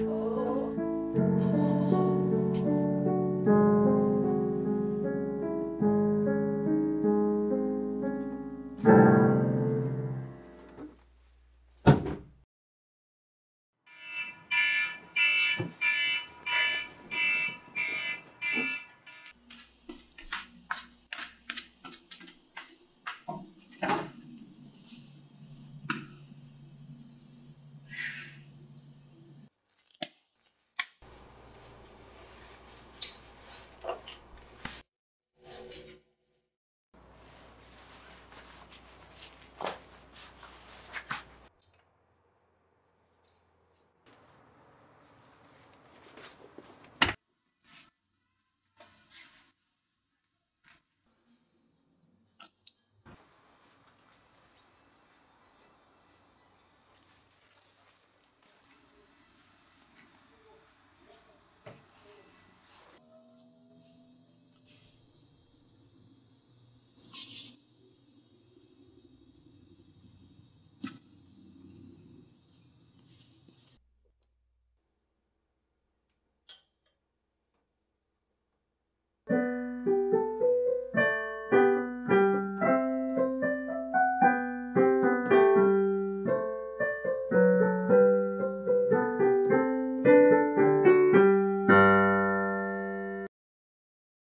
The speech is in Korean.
어...